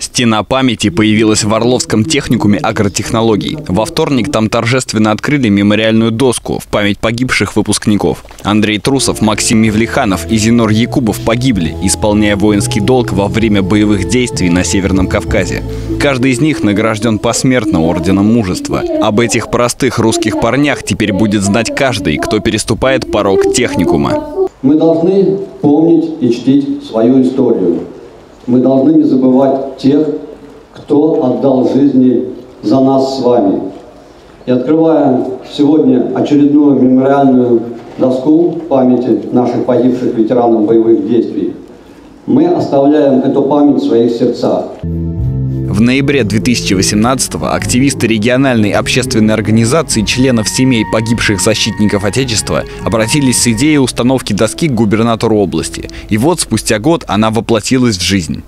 Стена памяти появилась в Орловском техникуме агротехнологий. Во вторник там торжественно открыли мемориальную доску в память погибших выпускников. Андрей Трусов, Максим Мевлиханов и Зинор Якубов погибли, исполняя воинский долг во время боевых действий на Северном Кавказе. Каждый из них награжден посмертно Орденом Мужества. Об этих простых русских парнях теперь будет знать каждый, кто переступает порог техникума. Мы должны помнить и чтить свою историю мы должны не забывать тех, кто отдал жизни за нас с вами. И открывая сегодня очередную мемориальную доску памяти наших погибших ветеранов боевых действий, мы оставляем эту память в своих сердцах. В ноябре 2018-го активисты региональной общественной организации членов семей погибших защитников Отечества обратились с идеей установки доски к губернатору области. И вот спустя год она воплотилась в жизнь.